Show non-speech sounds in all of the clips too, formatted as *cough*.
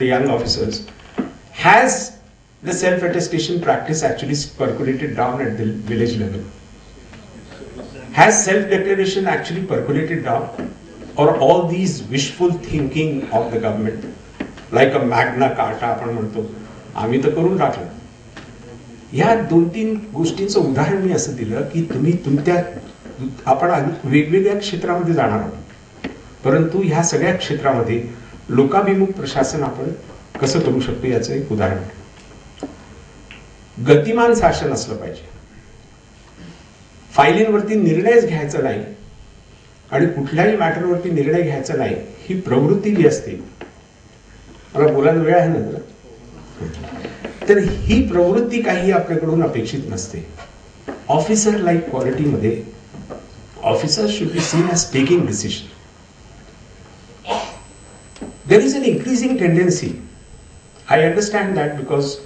the young officers, has the self-attestation practice actually percolated down at the village level? Has self-declaration actually percolated down? Or all these wishful thinking of the government, like a magna carta आपण म्हणतो, आम्ही तर करून टाकलं या दोन तीन गोष्टींचं उदाहरण मी असं दिलं की तुम्ही तुमच्या आपण वेगवेगळ्या क्षेत्रामध्ये जाणार आहोत परंतु ह्या सगळ्या क्षेत्रामध्ये लोकाभिमुख प्रशासन आपण कसं करू शकतो याचं एक उदाहरण. गतिमान शासन असलं पाहिजे. फायलींवरती निर्णयच घ्यायचा नाही आणि कुठल्याही मॅटरवरती निर्णय घ्यायचा नाही ही प्रवृत्ती जी असते. मला बोलायला वेळ आहे ना तर ही प्रवृत्ती काही आपल्याकडून अपेक्षित नसते. Officer like क्वालिटीमध्ये officer should be seen as taking decision there is an increasing tendency. I understand that because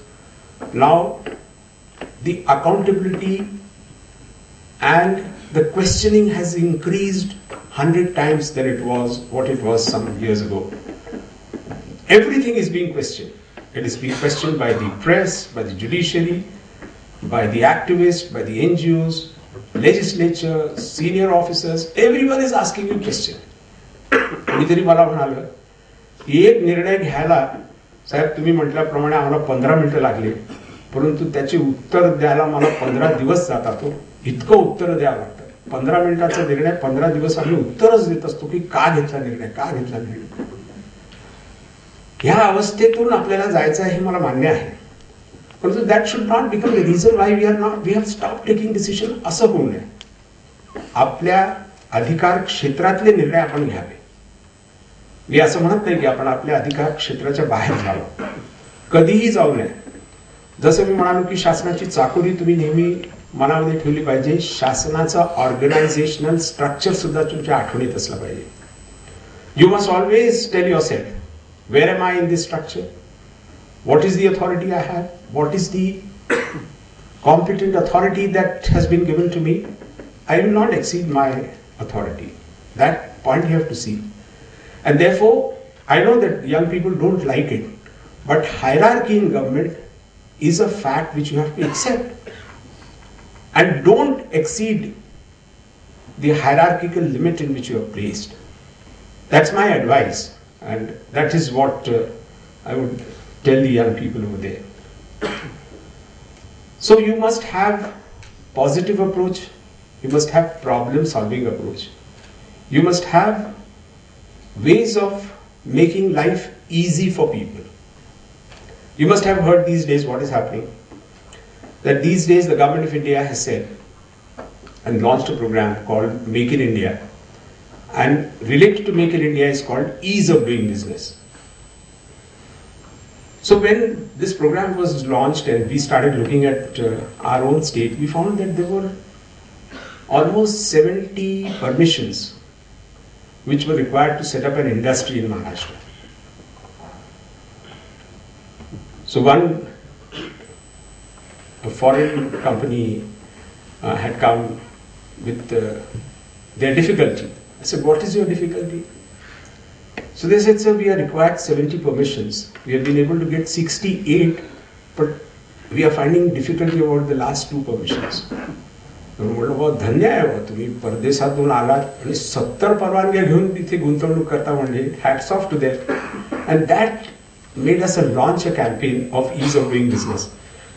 now the accountability and the questioning has increased 100 times than it was what it was some years ago. Everything is being questioned. It is being questioned by the press, by the judiciary, by the activists, by the NGOs, legislature, senior officers. Everyone is asking you question. कोणीतरी *coughs* मला म्हणालं एक निर्णय घ्यायला साहेब तुम्ही म्हटल्याप्रमाणे आम्हाला पंधरा मिनिटं लागले. परंतु त्याचे उत्तर द्यायला मला पंधरा दिवस जातात हो. इतकं उत्तर द्यावं लागतं. पंधरा मिनिटाचा निर्णय पंधरा दिवस आम्ही उत्तरच देत असतो की का घेतला निर्णय का घेतला निर्णय. ह्या अवस्थेतून आपल्याला जायचं आहे हे मला मान्य आहे. परंतु that should not become the reason why we are not we have stop taking decision असं होऊ नये. आपल्या अधिकार क्षेत्रातले निर्णय आपण घ्यावे. मी असं म्हणत नाही की आपण आपल्या अधिकार क्षेत्राच्या बाहेर जावं. कधीही जाऊ नये. जसं मी म्हणालो की शासनाची चाकोरी तुम्ही नेहमी मनामध्ये ठेवली पाहिजे. शासनाचं ऑर्गनायझेशनल स्ट्रक्चर सुद्धा तुमच्या आठवणीत असलं पाहिजे. You must always tell yourself where am I in this structure what is the authority I have what is the competent authority that has been given to me, I will not exceed my authority. That point you have to see. And therefore, I know that young people don't like it, but hierarchy in government is a fact which you have to accept. And don't exceed the hierarchical limit in which you are placed. That's my advice, and that is what uh, I would tell the young people over there. So you must have positive approach, you must have problem solving approach. You must have ways of making life easy for people. You must have heard these days what is happening. That these days the government of India has said and launched a program called Make in India. And related to Make in India is called Ease of Doing Business. So when this program was launched and we started looking at uh, our own state, we found that there were almost 70 permissions which were required to set up an industry in Maharashtra. So one a foreign company uh, had come with uh, their difficulty. I said, what is your difficulty? So they said, sir, we are required 70 permissions. We have been able to get 68, but we are finding difficulty about the last two permissions. म्हटलं बहुत धन्य आहे बा तुम्ही परदेशातून आलात आणि सत्तर परवानग्या घेऊन तिथे गुंतवणूक करता म्हणजे hats off to that and that made us a launch a campaign of ease of doing business.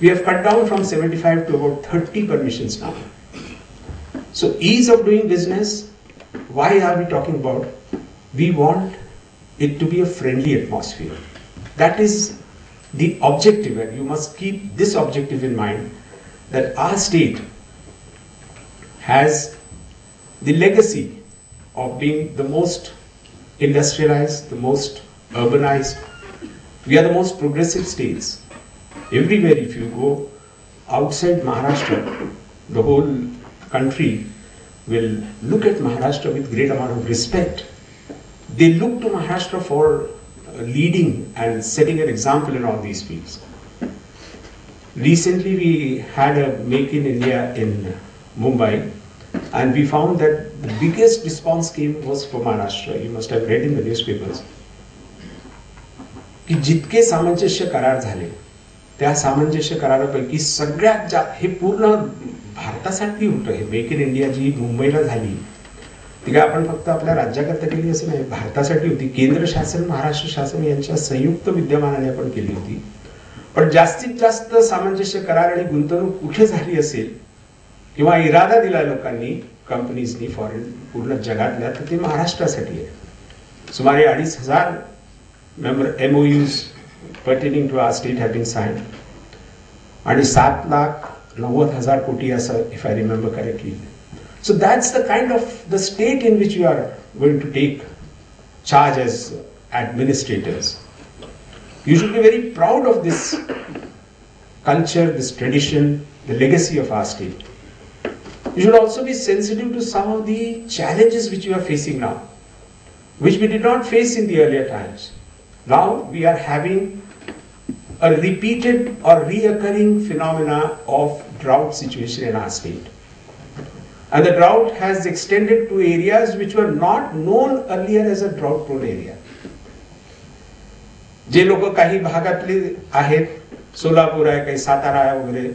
We have cut down from 75 to about 30 permissions now. So ease of doing business, why are we talking about? We want it to be a friendly atmosphere. That is the objective, and you must keep this objective in mind that our state has the legacy of being the most industrialized, the most urbanized. We are the most progressive states. Everywhere, if you go outside Maharashtra, the whole country will look at Maharashtra with great amount of respect. They look to Maharashtra for uh, leading and setting an example in all these fields. Recently, we had a Make in India in Mumbai, and we found that the biggest response came was from Maharashtra. You must have read in the newspapers. की जितके सामंजस्य करार झाले त्या सामंजस्य करारापैकी सगळ्यात जा हे पूर्ण भारतासाठी होतं हे मेक इन इंडिया जी मुंबईला झाली ती काय आपण फक्त आपल्या राज्याकरता केली असं नाही भारतासाठी होती केंद्र शासन महाराष्ट्र शासन यांच्या संयुक्त विद्यमानाने आपण केली होती पण जास्तीत जास्त सामंजस्य करार आणि गुंतवणूक कुठे झाली असेल किंवा इरादा दिला लोकांनी कंपनीजनी फॉरेन पूर्ण जगातल्या तर ते महाराष्ट्रासाठी आहे सुमारे अडीच हजार member M O Us pertaining to our state have been sign आणि सात लाख नव्वद हजार कोटी असं if I remember correctly so that's the kind of the state in which you are going to take charge as administrators. You should be very proud of this culture, this tradition, the legacy of our state. You should also be sensitive to some of the challenges which you are facing now, which we did not face in the earlier times. Now we are having a repeated or reoccurring phenomena of drought situation in our state. And the drought has extended to areas which were not known earlier as a drought prone area. जे लोक काही भागातले आहेत सोलापूर आहे काही सातारा आहे वगैरे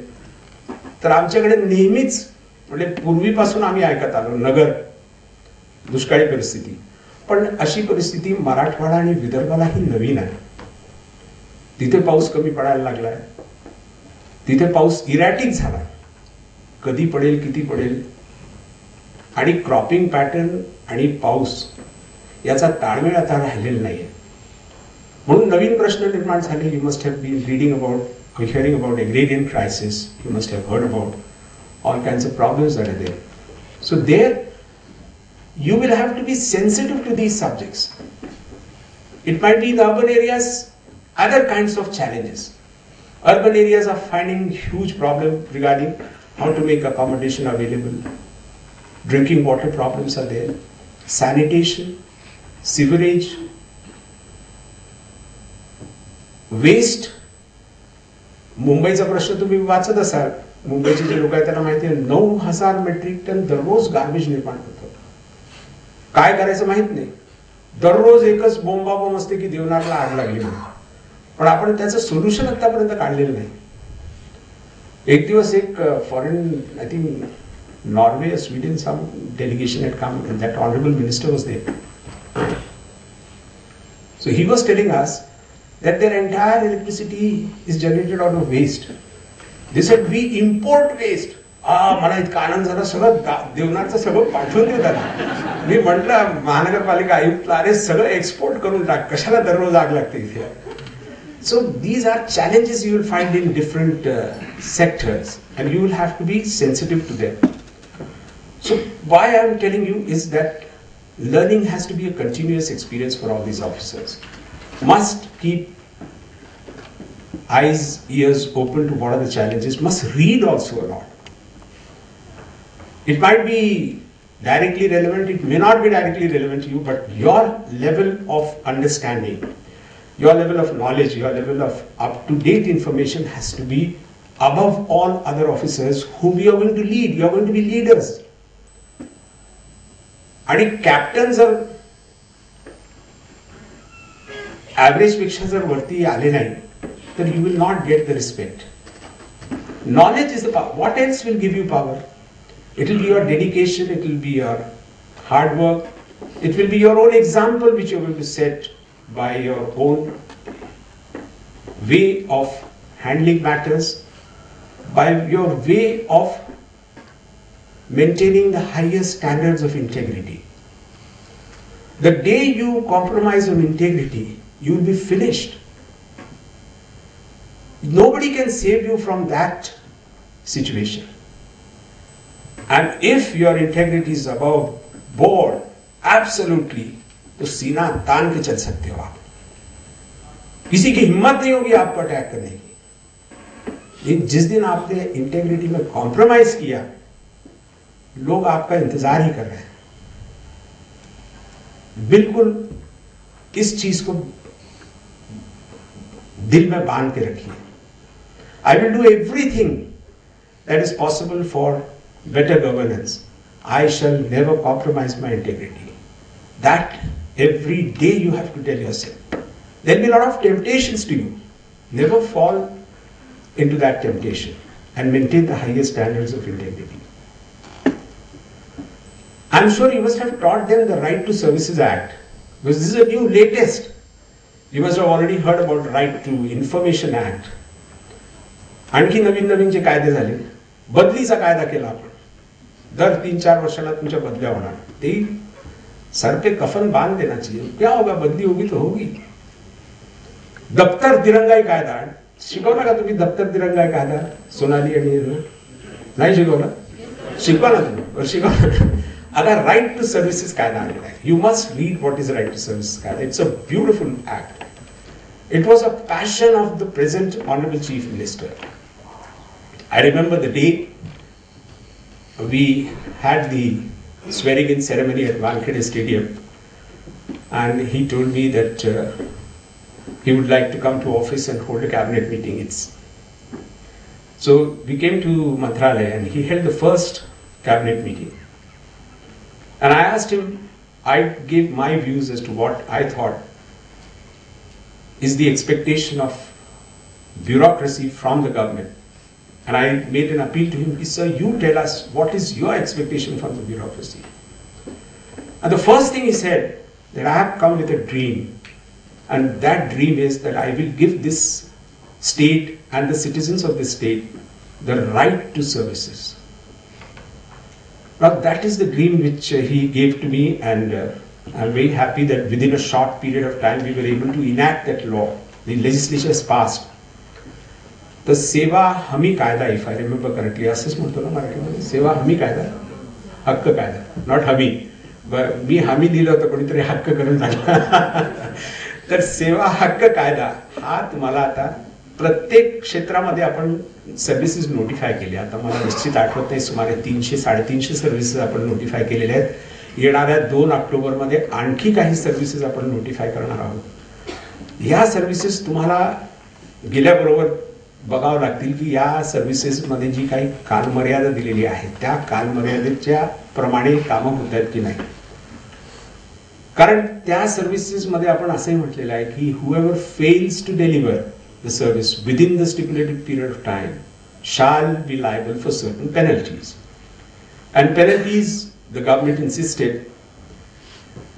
तर आमच्याकडे नेहमीच म्हणजे पूर्वीपासून आम्ही ऐकत आलो नगर दुष्काळी परिस्थिती. पण अशी परिस्थिती मराठवाडा आणि विदर्भालाही नवीन आहे. तिथे पाऊस कमी पडायला लागलाय. तिथे पाऊस इरॅटिक झाला कधी पडेल किती पडेल? आणि क्रॉपिंग पॅटर्न आणि पाऊस याचा ताळमेळ आता राहिलेला नाही आहे म्हणून नवीन प्रश्न निर्माण झाले. You must have been reading about hearing about agrarian crisis you must have heard about All kinds of problems are there so there you will have to be sensitive to these subjects. It might be in the urban areas, other kinds of challenges. Urban areas are finding huge problem regarding how to make accommodation available. Drinking water problems are there. Sanitation, sewerage, waste. मुंबईचा प्रश्न तुम्ही वाचत असाल मुंबईचे जे लोक आहेत त्यांना माहिती आहे नऊ हजार मेट्रिक टन दररोज गार्बेज निर्माण होतं. काय करायचं माहीत नाही. दररोज एकच बोंबा बोंब असते की देवनारला आग लागली म्हणून. पण आपण त्याचं सोल्युशन आतापर्यंत काढलेलं नाही. एक दिवस एक foreign I think Norway Sweden some delegation at come that honourable minister was there so he was telling us that their entire electricity is generated out of waste. They said we import waste आ मला इतका आनंद झाला सगळं देवनारचं सगळं पाठवून देतात. मी म्हटलं महानगरपालिका आयुक्तला अरे सगळं एक्सपोर्ट करून टाक कशाला दररोज आग लागते इथे? So these are challenges you will find in different sectors and you will have to be sensitive to them so why I am telling you is that learning has to be a continuous experience for all these officers. Must keep eyes, ears open to what are the challenges, must read also a lot. It might be directly relevant, it may not be directly relevant to you, but your level of understanding, your level of knowledge, your level of up to date information has to be above all other officers whom you are going to lead. You are going to be leaders. आणि captain जर average पेक्षा जर वरती आले नाही then you will not get the respect. Knowledge is the power. What else will give you power? It will be your dedication, it will be your hard work, it will be your own example which you will be set by your own way of handling matters, by your way of maintaining the highest standards of integrity. The day you compromise on integrity, you will be finished. Nobody can save you from that situation. And if your integrity is above board, absolutely, तो सीना तान के चल सकते हो आप। किसी की हिम्मत नहीं होगी आपको अटैक करने की। लेकिन जिस दिन आपने इंटेग्रिटी में कॉम्प्रोमाइज किया लोग आपका इंतज़ार ही कर रहे हैं। बिल्कुल इस चीज़ को दिल में बाँध के रखिए। I will do everything that is possible for better governance. I shall never compromise my integrity. That every day you have to tell yourself. There will be a lot of temptations to you. Never fall into that temptation and maintain the highest standards of integrity. I'm sure you must have taught them the Right to Services Act because this is a new latest. You must have already heard about Right to Information Act आणखी नवीन नवीन जे कायदे झाले बदलीचा कायदा केला आपण. दर तीन चार वर्षाला तुमच्या बदल्या होणार. ते सर पे कफन बांध देना चाहिए क्या होगा बदली होगी तो होगी दप्तर दिरंगाई कायदा. शिकवला का तुम्ही दप्तर दिरंगाई कायदा? सोनाली आणि नाही शिकवला शिकवा ना तुम्ही. शिकवा. आता राईट टू सर्व्हिसेस कायदा आणलेला आहे. You must read what is right to service कायदा. It's a beautiful act it was a passion of the present honourable chief minister I remember the day we had the swearing in ceremony at Wankhede Stadium, and he told me that uh, he would like to come to office and hold a cabinet meeting. It's so we came to Mantralaya and he held the first cabinet meeting. And I asked him, I gave my views as to what I thought is the expectation of bureaucracy from the government. And I made an appeal to him, sir, you tell us what is your expectation from the bureaucracy. And the first thing he said, that I have come with a dream. And that dream is that I will give this state and the citizens of this state the right to services. Now that is the dream which uh, he gave to me and uh, I'm very happy that within a short period of time we were able to enact that law. The legislature has passed. तर सेवा हमी कायदा if I remember correctly असंच म्हणतो ना मराठीमध्ये. सेवा हमी कायदा? हक्क कायदा. नॉट हमी. मी हमी दिलं होतं कोणीतरी हक्क करून झाला *laughs* तर सेवा हक्क कायदा हा तुम्हाला आता प्रत्येक क्षेत्रामध्ये आपण सर्व्हिसेस नोटिफाय केले. आता मला निश्चित आठवत नाही सुमारे तीनशे साडेतीनशे सर्व्हिसेस आपण नोटिफाय केलेल्या आहेत. येणाऱ्या दोन ऑक्टोबरमध्ये आणखी काही सर्व्हिसेस आपण नोटिफाय करणार आहोत. ह्या सर्व्हिसेस तुम्हाला गेल्याबरोबर बघावं लागतील की या सर्व्हिसेसमध्ये जी काही कालमर्यादा दिलेली आहे त्या कालमर्यादेच्या प्रमाणे कामं होत आहेत की नाही? कारण त्या सर्व्हिसेसमध्ये आपण असंही म्हटलेलं आहे की whoever fails to deliver the service within the stipulated period of time shall be liable for certain penalties and penalties the government insisted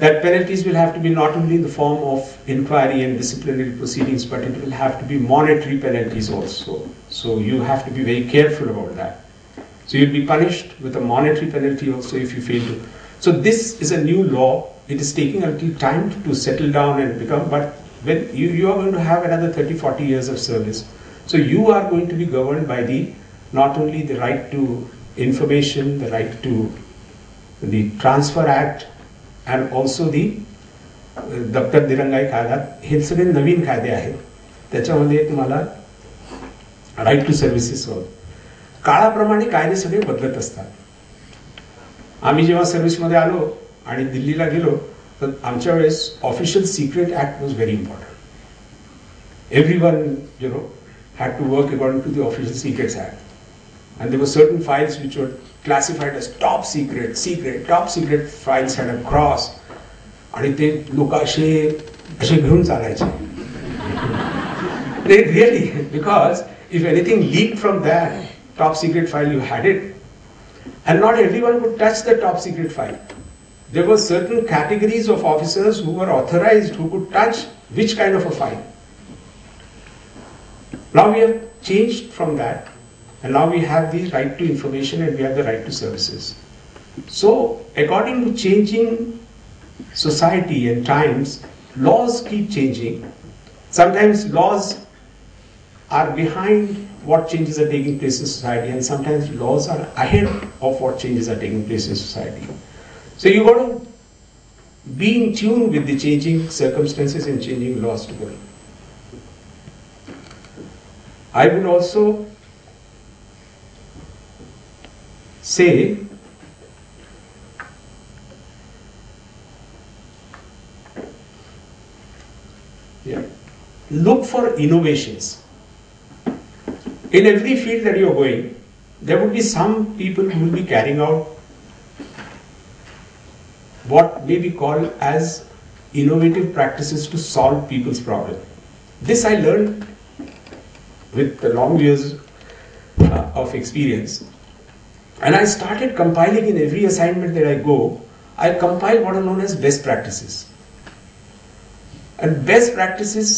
that penalties will have to be not only in the form of inquiry and disciplinary proceedings, but it will have to be monetary penalties also. So you have to be very careful about that. So you'll be punished with a monetary penalty also if you fail to. So this is a new law. It is taking a little time to settle down and become, but when you, you are going to have another 30, 40 years of service. So you are going to be governed by the, not only the right to information, the right to the Transfer Act, and also the दप्तर दिरंगाई कायदा हे सगळे नवीन कायदे आहेत. त्याच्यामध्ये तुम्हाला right to services होत. काळाप्रमाणे कायदे सगळे बदलत असतात. आम्ही जेव्हा सर्व्हिसमध्ये आलो आणि दिल्लीला गेलो तर आमच्या वेळेस official secret act was very important everyone you know had to work according to the official secrets act and there were certain files which were classified as top secret, secret, top secret files had a cross. आणि ते लोक असे असे घेऊन चालायचे they really because if anything leaked from that top secret file you had it and not everyone could touch the top secret file there were certain categories of officers who were authorized who could touch which kind of a file now we have changed from that and now we have the right to information and we have the right to services. So, according to changing society and times, laws keep changing. Sometimes laws are behind what changes are taking place in society, and sometimes laws are ahead of what changes are taking place in society. So, you got to be in tune with the changing circumstances and changing laws together. I would also say yeah, look for innovations. In every field that you are going, there would be some people who will be carrying out what may be called as innovative practices to solve people's problem. This I learned with the long years uh, of experience. And I started compiling in every assignment that I go, I compile what are known as best practices. And best practices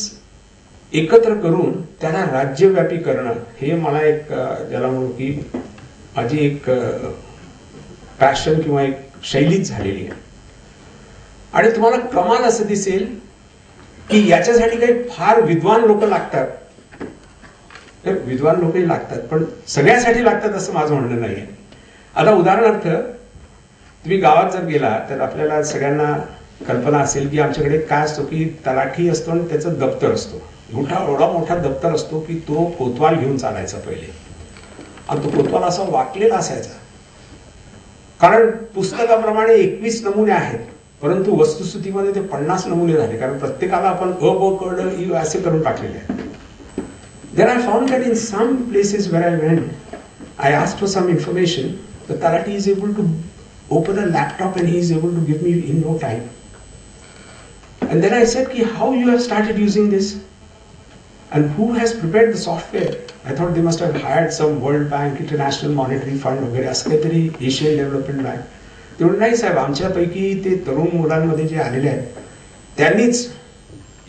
एकत्र करून त्यांना राज्यव्यापी करणं हे मला एक ज्याला म्हणू की माझी एक पॅशन किंवा एक शैलीच झालेली आहे. आणि तुम्हाला कमाल असं दिसेल की याच्यासाठी काही फार विद्वान लोक लागतात. विद्वान लोकही लागतात पण सगळ्यासाठी लागतात असं माझं म्हणणं नाही आहे. आता उदाहरणार्थ तुम्ही गावात जर गेला तर आपल्याला सगळ्यांना कल्पना असेल की आमच्याकडे काय असतो की तलाठी असतो आणि त्याचं दप्तर असतो. मोठा एवढा मोठा दप्तर असतो की तो कोतवाल घेऊन चालायचा पहिले. आणि तो कोतवाल असा वाकलेला असायचा. कारण पुस्तकाप्रमाणे एकवीस नमुने आहेत परंतु वस्तुस्थितीमध्ये ते पन्नास नमुने झाले कारण प्रत्येकाला आपण अ ब कड ई असे करून टाकलेले आहेत. There I found that in some places where I went I ask for some information The Karate is able to open a laptop and he is able to give me in no time. And then I said, Ki, how you have started using this? And who has prepared the software? I thought they must have hired some World Bank, International Monetary Fund वगैरे असं काहीतरी Asian development bank तेवढं नाही साहेब आमच्यापैकी ते तरुण मुलांमध्ये जे आलेले आहेत त्यांनीच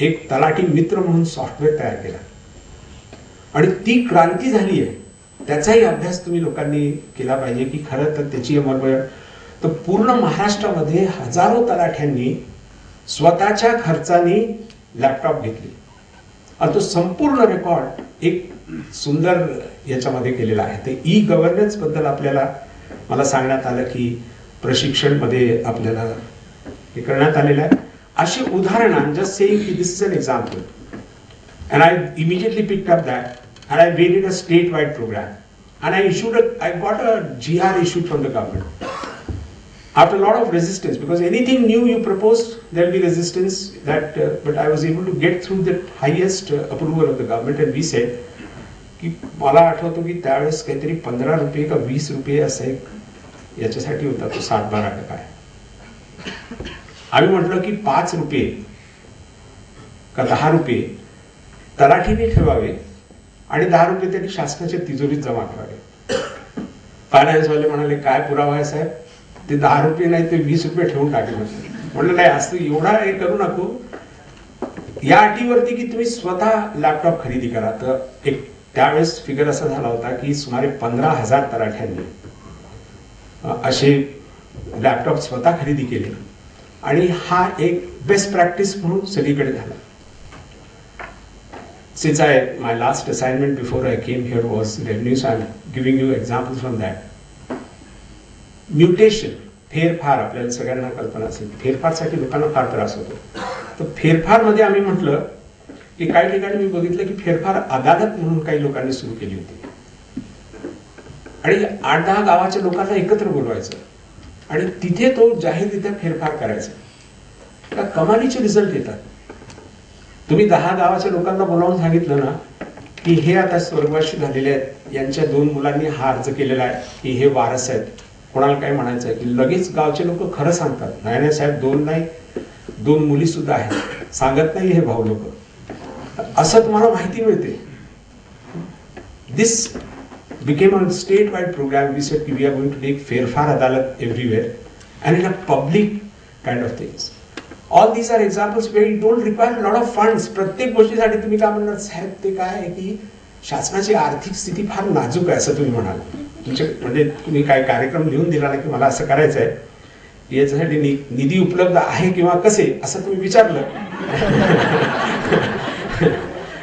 एक तलाठी मित्र म्हणून सॉफ्टवेअर तयार केला आणि ती क्रांती झाली आहे त्याचाही अभ्यास तुम्ही लोकांनी केला पाहिजे की खरं तर त्याची अंमलबजावणी. तर पूर्ण महाराष्ट्रामध्ये हजारो तलाठ्यांनी स्वतःच्या खर्चाने लॅपटॉप घेतले. आणि तो संपूर्ण रेकॉर्ड एक सुंदर याच्यामध्ये केलेला आहे. ते ई गव्हर्नन्सबद्दल आपल्याला मला सांगण्यात आलं की प्रशिक्षणमध्ये आपल्याला हे करण्यात आलेलं आहे. अशी उदाहरणं जस्ट सेईंग की this is an example and I immediately pick up that and I waded a state wide program and I issued I got a G R issued from the government after a lot of resistance because anything new you propose there will be resistance that uh, but i was able to get through the highest uh, approval of the government and we said की मला आठवतो की त्यावेळेस काहीतरी पंधरा रुपये का वीस रुपये असं एक याच्यासाठी होता तो सात बारा का काय आम्ही म्हटलं की पाच रुपये का दहा रुपये तलाठीने ठेवावे आणि दहा रुपये त्यांनी शासनाच्या तिजोरीत जमा करावे फायनान्सवाले म्हणाले काय पुरावा आहे साहेब? ते दहा रुपये नाही ते वीस रुपये ठेवून होते. म्हणलं नाही असं एवढा हे करू नको. या अटीवरती की तुम्ही स्वतः लॅपटॉप खरेदी करा. तर एक त्यावेळेस फिगर असा झाला होता की सुमारे पंधरा हजार तराठ्यांनी असे लॅपटॉप स्वतः खरेदी केले. आणि हा एक बेस्ट प्रॅक्टिस म्हणून सगळीकडे झाला. Since I my last assignment before I came here was revenue, so I'm giving you examples from that. Mutation फेरफार आपल्याला सगळ्यांना कल्पना असेल. फेरफारसाठी लोकांना फार त्रास होतो. तर फेरफारमध्ये आम्ही म्हटलं की काही ठिकाणी मी बघितलं की फेरफार अदालत म्हणून काही लोकांनी सुरू केली होती. आणि आठ दहा गावाच्या लोकांना एकत्र बोलवायचं. आणि तिथे तो जाहीररित्या फेरफार करायचा. कमालीचे रिझल्ट येतात. तुम्ही दहा गावाच्या लोकांना बोलावून सांगितलं ना की हे आता स्वर्गवासी झालेले आहेत. यांच्या दोन मुलांनी हा अर्ज केलेला आहे की हे वारस आहेत. कोणाला काय म्हणायचं आहे? की लगेच गावचे लोक खरं सांगतात. नाही नाही साहेब दोन नाही दोन मुली सुद्धा आहेत. सांगत नाही हे भाऊ लोक. असं तुम्हाला माहिती मिळते. This became on state wide program we set की we are going to take फेरफार अदालत everywhere and in a public kind of things all these are examples where you don't require lot of funds प्रत्येक गोष्टीसाठी तुम्ही काय म्हणणार? साहेब ते काय आहे की शासनाची आर्थिक स्थिती फार नाजूक आहे असं तुम्ही म्हणाल. तुमचे म्हणजे तुम्ही काय कार्यक्रम लिहून दिला की मला असं करायचं आहे? याच्यासाठी निधी उपलब्ध आहे किंवा कसे? असं तुम्ही विचारलं.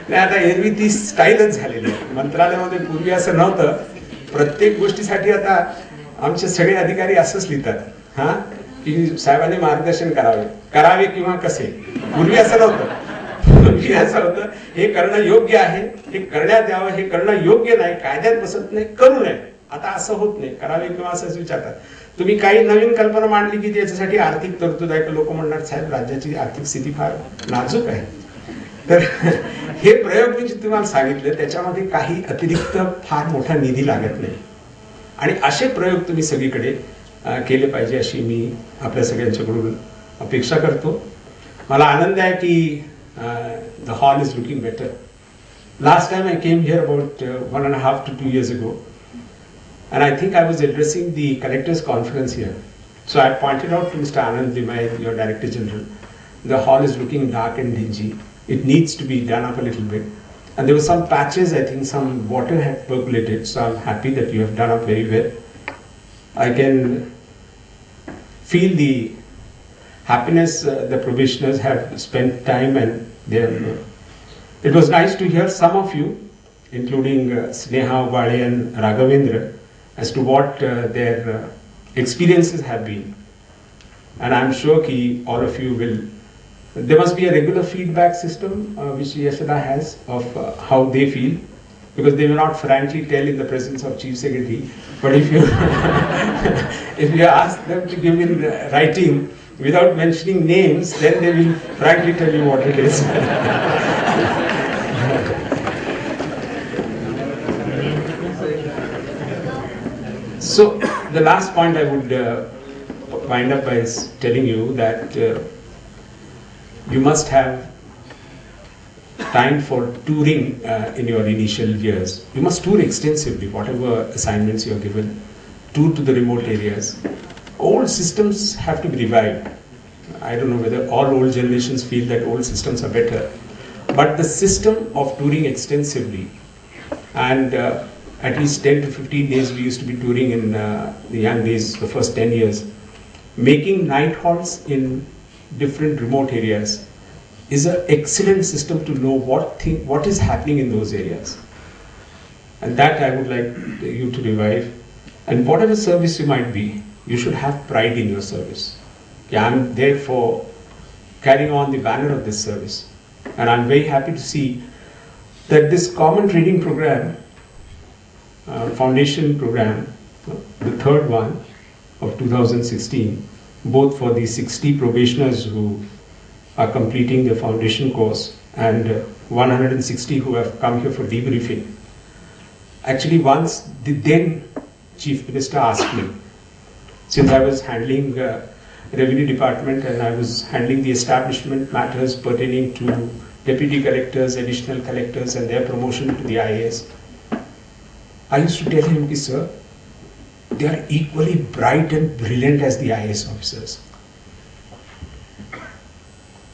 नाही आता एरवी ती स्टाईलच झालेली आहे. मंत्रालयामध्ये पूर्वी असं नव्हतं. प्रत्येक गोष्टीसाठी आता आमचे सगळे अधिकारी असंच लिहितात. हा? की साहेबांनी मार्गदर्शन करावे. करावे किंवा कसे? पूर्वी असं नव्हतं. पूर्वी असं होतं हे करणं योग्य आहे हे करण्यात यावं हे करणं योग्य नाही कायद्यात बसत नाही करू नये. आता असं होत नाही. करावे किंवा असंच विचारतात. तुम्ही काही नवीन कल्पना मांडली की त्याच्यासाठी आर्थिक तरतूद आहे लोक म्हणणार साहेब राज्याची आर्थिक स्थिती फार नाजूक आहे. तर हे प्रयोग मी तुम्हाला सांगितले त्याच्यामध्ये काही अतिरिक्त फार मोठा निधी लागत नाही. आणि असे प्रयोग तुम्ही सगळीकडे केले पाहिजे अशी मी आपल्या सगळ्यांच्याकडून अपेक्षा करतो मला आनंद आहे की the hall is looking better last time I came here about one and half two two years ago and I think I was addressing the collectors conference here. So I pointed out to Mr. Anand Limai, your Director General, the hall is looking dark and dingy. It needs to be done up a little bit. And there were some patches, I think some water had percolated, so I'm happy that you have done up very well. I can feel the happiness uh, the probationers have spent time and they have. Uh, it was nice to hear some of you, including uh, Sneha Bale and Raghavendra, as to what uh, their uh, experiences have been. And I'm sure ki all of you will. There must be a regular feedback system uh, which Yashoda has of uh, how they feel, because they will not frankly tell in the presence of Chief Secretary. But if you *laughs* if you ask them to give in writing without mentioning names, then they will frankly tell you what it is. *laughs* So the last point I would uh, wind up by is telling you that uh, you must have time for touring uh, in your initial years. You must tour extensively, whatever assignments you are given. Tour to the remote areas. Old systems have to be revived. I don't know whether all old generations feel that old systems are better, but the system of touring extensively and uh, at least 10 to 15 days we used to be touring in uh, the young days, the first 10 years. Making night halts in different remote areas is an excellent system to know what thing, what is happening in those areas. And that I would like you to revive. And whatever service you might be, you should have pride in your service. Yeah, I'm there for carrying on the banner of this service. And I'm very happy to see that this common training program uh, foundation program, the third one of 2016, both for the 60 probationers who are completing the foundation course and uh, 160 who have come here for debriefing. Actually, once the then Chief Minister asked me, since I was handling uh, revenue department and I was handling the establishment matters pertaining to deputy collectors, additional collectors, and their promotion to the IAS. I used to tell him, sir, they are equally bright and brilliant as the IAS officers.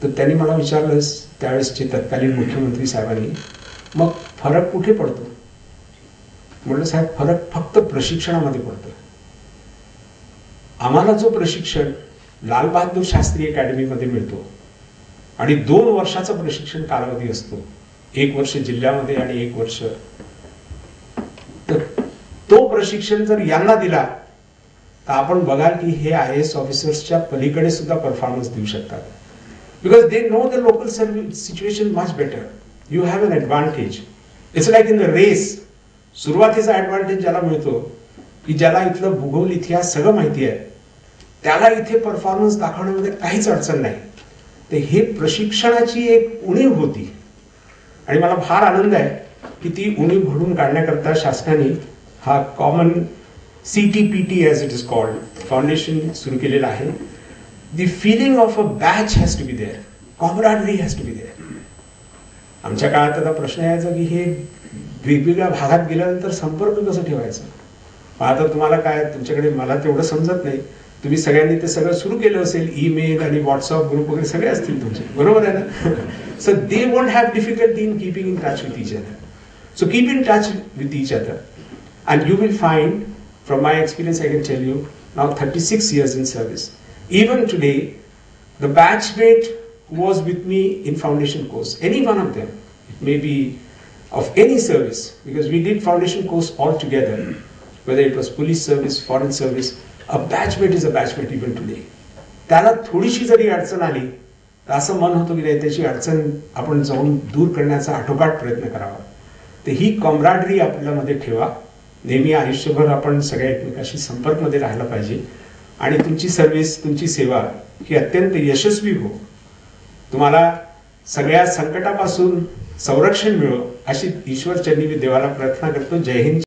तर त्यांनी मला विचारलं त्यावेळेसचे तत्कालीन मुख्यमंत्री साहेबांनी मग फरक कुठे पडतो? म्हटलं साहेब फरक फक्त प्रशिक्षणामध्ये पडतो. आम्हाला जो प्रशिक्षण लालबहादूर शास्त्री अकॅडमीमध्ये मिळतो आणि दोन वर्षाचं प्रशिक्षण कालावधी असतो एक वर्ष जिल्ह्यामध्ये आणि एक वर्ष तर तो प्रशिक्षण जर यांना दिला तर आपण बघाल की हे आय एस ऑफिसर्सच्या पलीकडे सुद्धा परफॉर्मन्स देऊ शकतात. Because they know the local situation much better you have an advantage. It's like in the race सुरुवातीचा ॲडव्हान्टेज ज्याला मिळतो. की ज्याला इथलं भूगोल इतिहास सगळं माहिती आहे. त्याला इथे परफॉर्मन्स दाखवण्यामध्ये काहीच अडचण नाही. तर हे प्रशिक्षणाची एक उणीव होती. आणि मला फार आनंद आहे की ती उणीव भरून काढण्याकरता शासनाने हा common C T P T as it is called foundation सुरू केलेलं आहे. The feeling of a batch has to be there. Camaraderie has to be there. आमच्या काळात आता प्रश्न यायचा की हे वेगवेगळ्या भागात गेल्यानंतर संपर्क कसं ठेवायचा? आता तुम्हाला काय तुमच्याकडे मला तेवढं समजत नाही. तुम्ही सगळ्यांनी ते सगळं सुरू केलं असेल ईमेल आणि व्हॉट्सअप ग्रुप वगैरे सगळे असतील तुमचे. बरोबर आहे ना? So they won't have difficulty in keeping in touch with each other so keep in touch with each other and you will find from my experience I can tell you now thirty six years in service even today the batchmate was with me in foundation course, any one of them. It may be of any service, because we did foundation course all together, whether it was police service, foreign service, a batchmate is a batchmate even today. त्याला थोडीशी जरी अडचण आली तर असं मन होतं की नाही त्याची अडचण आपण जाऊन दूर करण्याचा आठोकाट प्रयत्न करावा तर ही कॉम्राडरी आपल्यामध्ये ठेवा नेहमी आयुष्यभर आपण सगळ्या एकमेकाशी संपर्कमध्ये राहायला पाहिजे आणि तुमची सर्व्हिस तुमची सेवा ही अत्यंत यशस्वी हो. तुम्हाला सगळ्या संकटापासून संरक्षण मिळो अशी ईश्वर चरणी मी देवाला प्रार्थना करतो. जय हिंद.